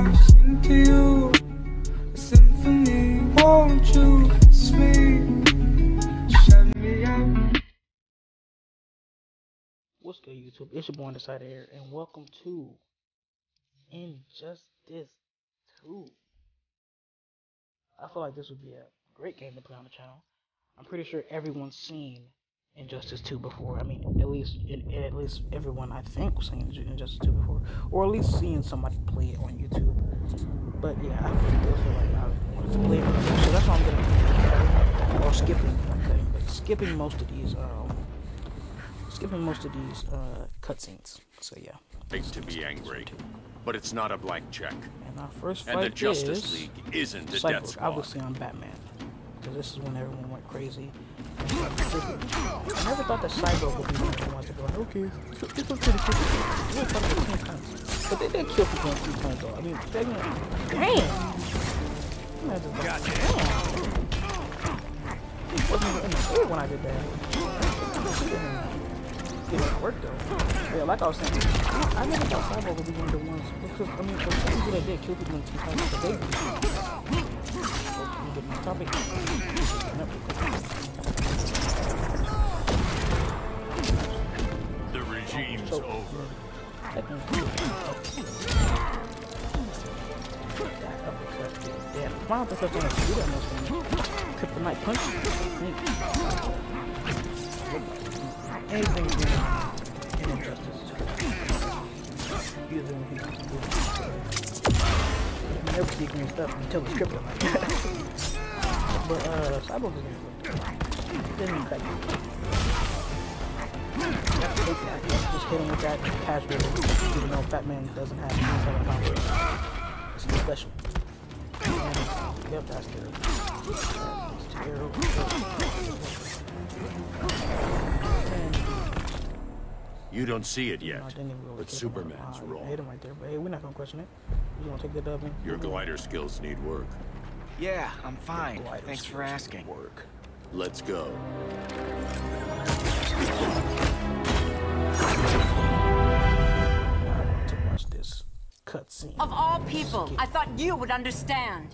To you a symphony. Won't you kiss me? Shut me up. What's good, YouTube? It's your boy Undecided here, and welcome to Injustice 2. I feel like this would be a great game to play on the channel. I'm pretty sure everyone's seen Injustice 2 before. I mean, at least at least everyone I think was seen Injustice 2 before, or at least seeing somebody play it on YouTube. But yeah, I still feel like I wanted to play it, so that's why I'm gonna be or skipping, okay, but skipping most of these. Um, skipping most of these uh, cutscenes. So yeah. Right to be angry, but it's not a blank check. And our first fight And the Justice is League isn't the Cyborg. Death Squad. Obviously, I'm Batman. Because this is when everyone went crazy. I never thought that Cyborg would be one of the ones to go okay, so it's okay to kill people. I never thought it was 10 times. But they did kill people in three times though. I mean, Batman, damn! Imagine that. Damn! It wasn't even in the air when I did that. Didn't work though. Yeah, like I was saying, I, never thought Cyborg would be one of the ones because I mean, the people that did kill people in two times, but they did. Topic. The regime's So- over. Damn, why don't gonna do that much for me? Kryptonite punch. Anything in injustice. Usually when he you never green stuff until it's but uh, Cyborg is. Didn't impact me. That. Just hit him with that casual, even though Batman doesn't have any kind of power. It's special. Yep, that's terrible. That's terrible. You don't see it no, yet, I even really but. Superman's I wrong. hit him right there, but hey, we're not gonna question it. You gonna take the dub in? Your glider skills need work. Yeah, I'm fine. Thanks for asking. Work. Let's go. I want to watch this cutscene. Of all people, I thought you would understand.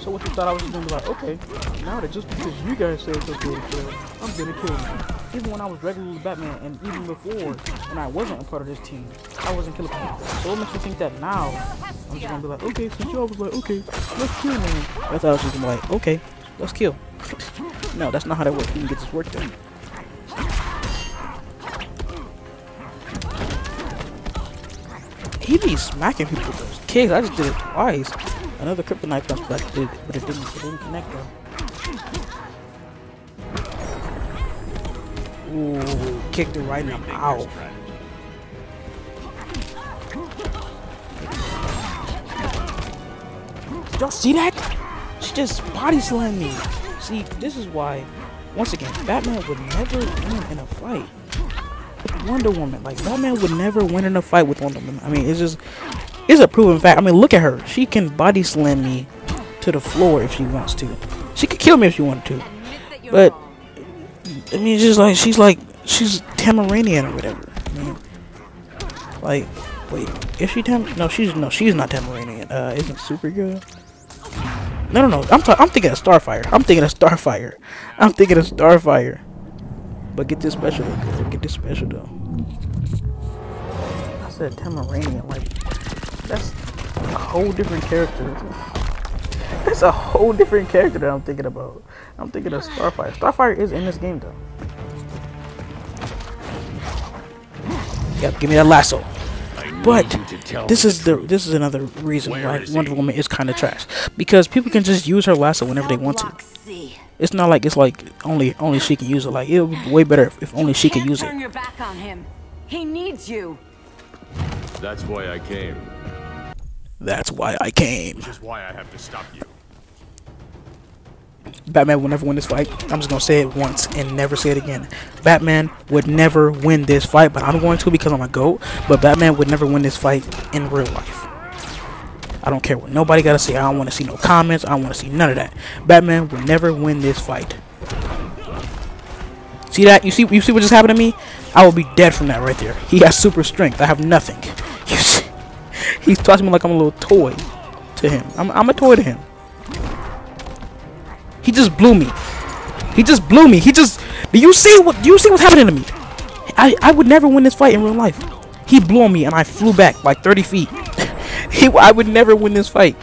So what you thought I was gonna be like, okay, now that just because you guys said it's okay to kill, I'm gonna kill you. Even when I was regularly Batman, and even before, when I wasn't a part of this team, I wasn't killing people. So what makes you think that now, I'm just gonna be like, okay, since y'all was like, okay, let's kill man. I thought I was just gonna be like, okay, let's kill. no, that's not how that works. You can get this work done. He be smacking people with those kicks. I just did it twice. Another kryptonite punch, but did, but it didn't, it didn't connect though. Ooh, kicked it right in the mouth. Y'all see that? She just body slammed me. See, this is why, once again, Batman would never win in a fight. with Wonder Woman, like Batman would never win in a fight with Wonder Woman. I mean, it's just, it's a proven fact. I mean, look at her. She can body slam me to the floor if she wants to. She could kill me if she wanted to. Admit that you're But- wrong. I mean, just like she's like she's Tamaranean or whatever. I mean, like, wait, is she Tam? No, she's no, she's not Tamaranean. Uh, isn't Supergirl? No, no, no. I'm I'm thinking of Starfire. I'm thinking of Starfire. I'm thinking of Starfire. But get this special. Get this special though. I said Tamaranean. Like, that's a whole different character. That's a whole different character that I'm thinking about. I'm thinking of Starfire. Starfire is in this game though. Yep, give me that lasso. But you to tell this is the truth. this is another reason Where why Wonder he? Woman is kind of trash because people can just use her lasso whenever they want to. It's not like it's like only only she can use it. Like it would be way better if, if only she could Can't use turn it. your back on him. He needs you. That's why I came. That's why I came. Which is why I have to stop you. Batman will never win this fight. I'm just gonna say it once and never say it again. Batman would never win this fight, but I'm going to because I'm a goat. But Batman would never win this fight in real life. I don't care what nobody gotta say. I don't want to see no comments. I don't want to see none of that. Batman will never win this fight. See that? You see? You see what just happened to me? I will be dead from that right there. He has super strength. I have nothing. You see? He's tossing me like I'm a little toy to him. I'm, I'm a toy to him. He just blew me. He just blew me. He just. Do you see what? Do you see what's happening to me? I I would never win this fight in real life. He blew me and I flew back like 30 feet. he, I would never win this fight.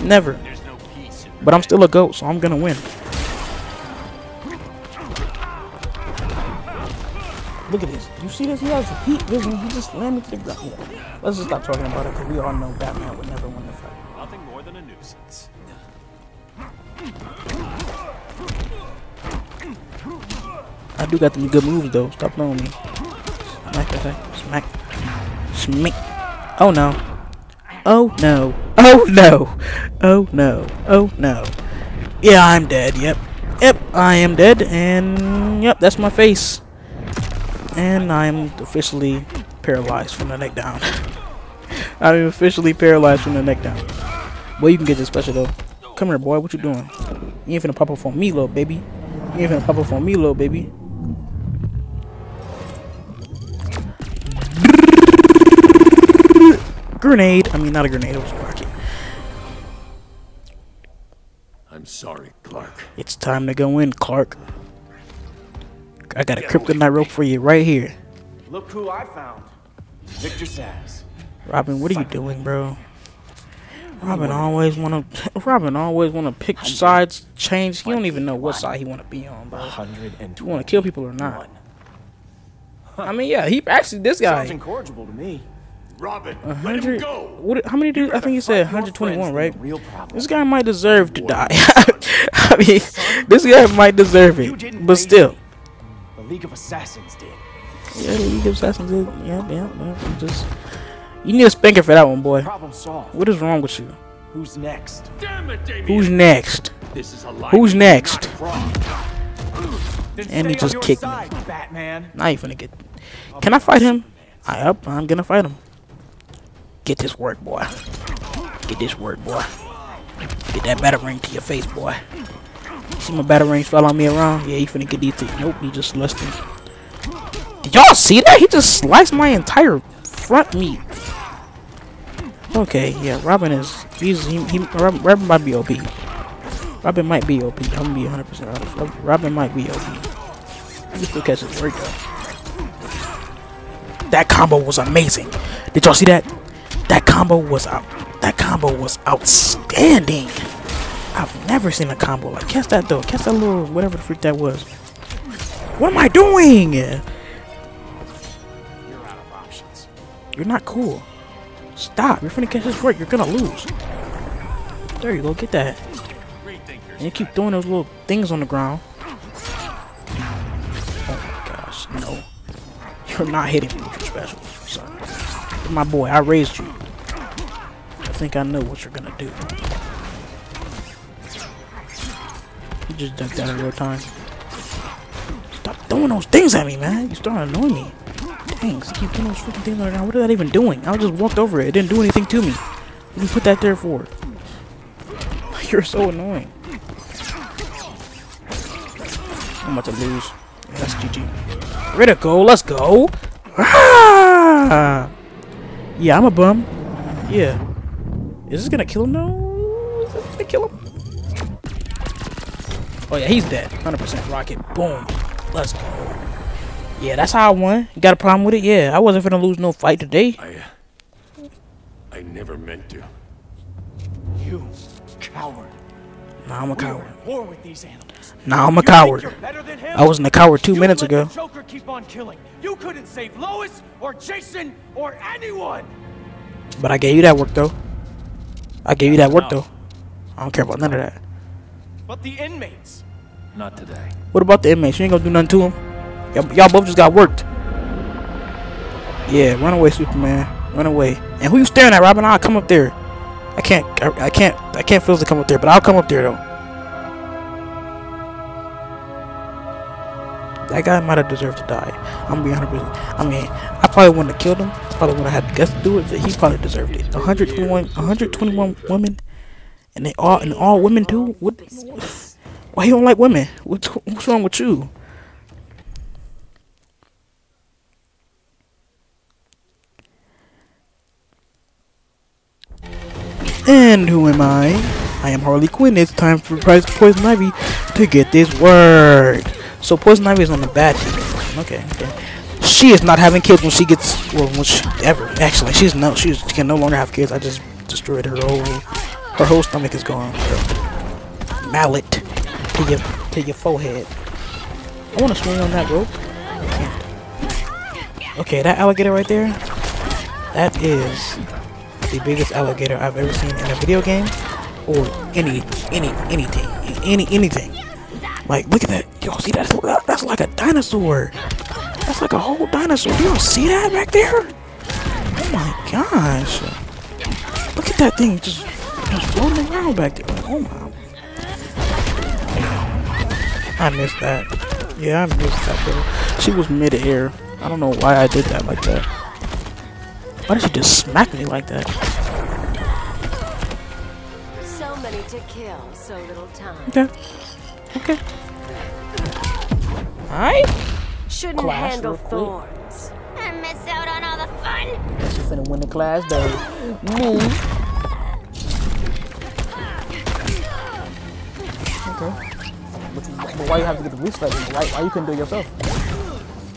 Never. But I'm still a goat, so I'm gonna win. Look at this. You see this? He has heat vision. He just landed to the ground. Yeah. Let's just stop talking about it because we all know Batman would never win the fight. I do got them good moves though. Stop blowing me. Smack attack. Smack. Smack. Oh no. Oh no. Oh no. Oh no. Oh no. Yeah, I'm dead. Yep. Yep, I am dead. And yep, that's my face. And I'm officially paralyzed from the neck down. I'm officially paralyzed from the neck down. Boy, you can get this special though. Come here, boy. What you doing? You ain't finna pop up on me, little baby. You ain't finna pop up on me, little baby. Grenade. I mean, not a grenade. It was a rocket. I'm sorry, Clark. It's time to go in, Clark. I got a kryptonite rope for you right here. Look who I found. Victor Zsasz. Robin, what are you doing, bro? Robin always wanna. Robin always wanna pick sides, change. He don't even know what side he wanna be on, bro. 120. You wanna kill people or not? I mean, yeah, he actually this guy. Sounds incorrigible to me. Robin, A let him hundred. go. What? How many do? I think you said 121, right? Real. This guy might deserve to die. I mean, this guy might deserve it, but still. The League of Assassins did. Yeah, the League of Assassins did. Yeah, yeah, yeah. you Just you need a spanker for that one, boy. Problem solved. What is wrong with you? Who's next? Damn it, Damian. Who's next? This is a lie. Who's next? And he just your kicked me. side, Batman. Now you finna get. Can I fight him? I up. I'm gonna fight him. Get this work, boy. Get this work, boy. Get that batarang to your face, boy. See my batarang fell on me around? Yeah, he finna get these. Nope, he just sliced him. Did y'all see that? He just sliced my entire front meat. Okay, yeah, Robin is. He's he, he Robin, Robin might be OP. Robin might be OP. I'm gonna be 100 percent honest. Robin might be OP. He still catches work though. That combo was amazing. Did y'all see that? That combo was out. That combo was outstanding. I've never seen a combo like. Catch that though. Catch that little whatever the freak that was. What am I doing? You're out of options. You're not cool. Stop. You're finna catch this work. You're gonna lose. There you go. Get that. And you keep throwing those little things on the ground. Oh my gosh. No. You're not hitting me with your special. Son. My boy. I raised you. I think I know what you're gonna do. You just ducked out in real time. Stop throwing those things at me, man. You starting to annoy me. Dang, keep throwing those freaking things ground. What is that even doing? I just walked over it. It didn't do anything to me. What you put that there for? You're so annoying. I'm about to lose. That's GG. Ready to go. Let's go. Ah! Yeah, I'm a bum. Yeah. Is this gonna kill him? No. Is this gonna kill him? Oh yeah, he's dead. 100% rocket. Boom. Let's go. Yeah, that's how I won. You got a problem with it? Yeah, I wasn't finna lose no fight today. I, uh, I never meant to. You coward. Nah, I'm a coward. war with these animals. Nah, I'm a You coward. you're better than him? I wasn't a coward two You minutes ago. Joker keep on killing. You couldn't save Lois or Jason or anyone. But I gave you that work though. I gave you that work though. I don't care about none of that. But the inmates. Not today. What about the inmates? You ain't gonna do nothing to them. Y'all, y'all both just got worked. Yeah, run away, Superman. Run away. And who you staring at, Robin? I'll come up there. I can't. I, I can't. I can't feel to come up there, but I'll come up there though. That guy might have deserved to die. I'm gonna be 100. percent I mean, I probably wouldn't have killed him. Probably wouldn't have had the guts to do it, but he probably deserved it. 121, 121 women, and they all and all women too. What? Why you don't like women? What's what's wrong with you? And who am I? I am Harley Quinn. It's time for Price Poison Ivy to get this word. So Poison Ivy is on the bad team. Okay, okay. She is not having kids when she gets well when she ever actually she's no she's, she can no longer have kids. I just destroyed her whole her whole stomach is gone. Mallet to your to your forehead. I want to swing on that rope. Okay, that alligator right there. That is the biggest alligator I've ever seen in a video game or any any anything any anything. Like look at that. Y'all see that? That's like a dinosaur. That's like a whole dinosaur. Do y'all see that back there? Oh my gosh. Look at that thing just, just floating around back there. Like, oh my. I missed that. Yeah, I missed that, bro. She was mid-air. I don't know why I did that like that. Why did she just smack me like that? So many to kill, so little time. Okay. Okay. Alright. Shouldn't Class handle real quick. thorns. I miss out on all the fun. She finna win the class though. Move. Okay. But, you, but why you have to get the reset? Why, why you couldn't do it yourself?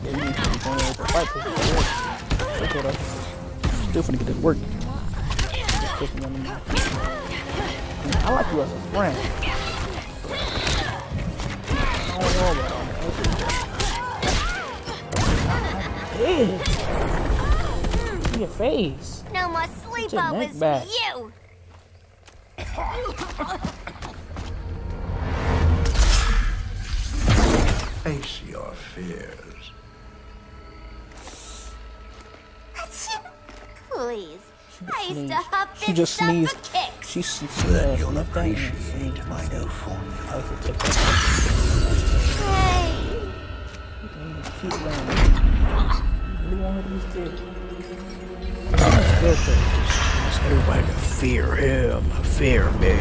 Yeah, you need to be going with the fight. Okay, though. Still finna get this work. Just push me on the mouth. I like you as a friend. I don't know about all that. Big. Your face. No more Get your neck sleepovers back. for you. Face your fears. Please. I used to huff She this just stuff sneezed. for kicks. She s- Then you'll sniffed that and appreciate sneezed. my new formula. Keep going. You want her to be scared. That's good though. Everybody to fear him. Fear me.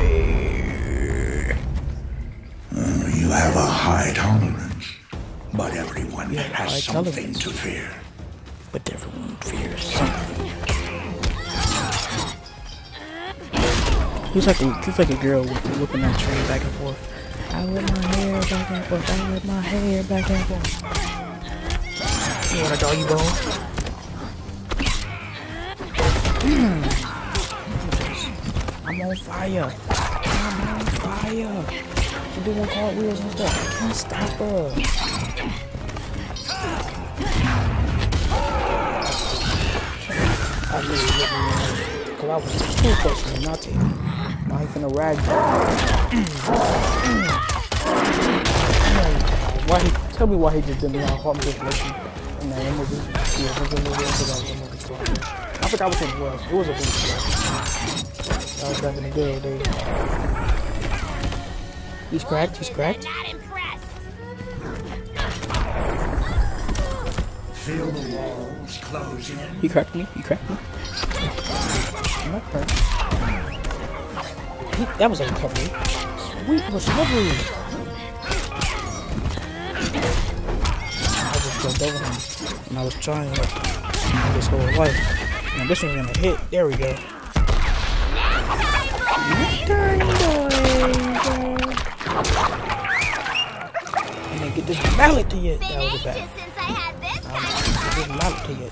Mm, you have a high tolerance, but everyone Yeah, has something tolerance. to fear. But everyone fears something. He's like a he's like a girl whipping that train back and forth. I whip my hair back and forth. I whip my hair back and forth. You want a doggy bone? Mm. I'm on fire. I'm on fire. She's doing cartwheels and stuff. I can't stop her. I really didn't Because I was too close to nothing. Now he finna rag Why he, tell me why he just didn't allow Harm to in that movie. Yeah, it was a movie. I forgot what movie it was. I forgot what it was. It was a movie. That was back in the good. He's cracked. He's cracked. He cracked me. He cracked me. I'm not cracked. He, that was a recovery. Sweet recovery. I just jumped over him, and I was trying like this whole life. And this one's gonna hit. There we go. And then get this mallet to you. That was a bad. Get this mallet to you.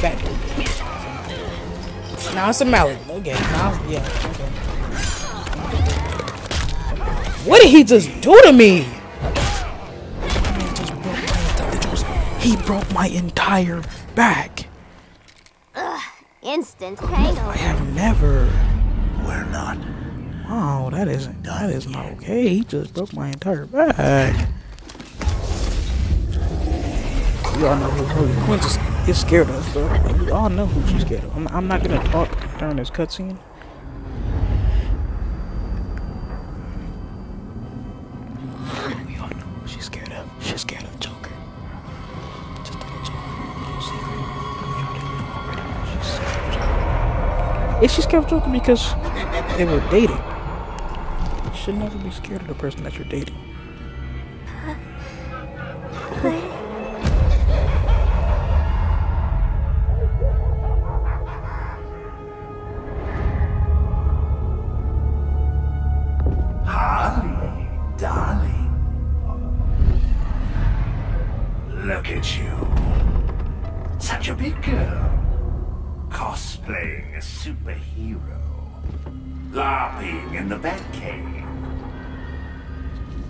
Fat to you. Now it's a mallet. Okay. Now, yeah. Okay. What did he just do to me? He broke my entire back. Instant I have never. We're not. Wow, that isn't. That is not okay. He just broke my entire back. You all know who Harley Quinn is, is scared of, bro. Like, we all know who she's scared of. I'm, I'm not gonna talk during this cutscene. Is she scared of because they were dating? You should never be scared of the person that you're dating. Superhero. LARPing in the Batcave.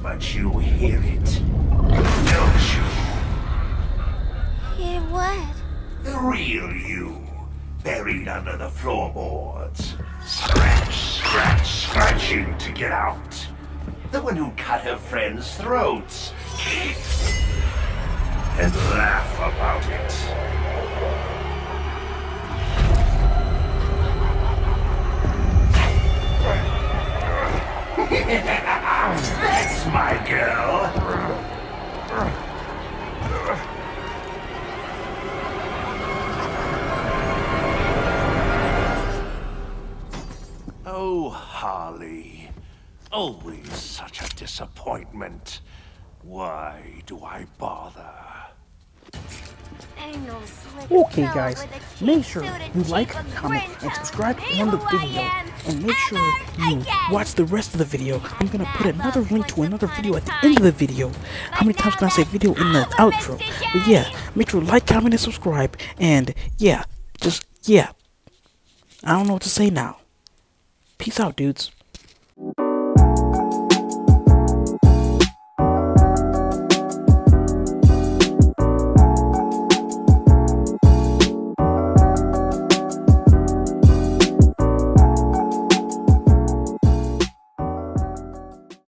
But you hear it, don't you? Hear what? The real you, buried under the floorboards. Scratch, scratch, scratching to get out. The one who cut her friends' throats. And laugh about it. That's my girl. Oh, Harley. Always such a disappointment. Why do I bother? Ain't no slick Okay, guys, make sure you like, comment, and subscribe on the video. And make sure you watch the rest of the video. I'm gonna put another link to another video at the end of the video. How many times can I say video in the outro? But yeah, make sure to like, comment, and subscribe. And yeah, just yeah. I don't know what to say now. Peace out, dudes.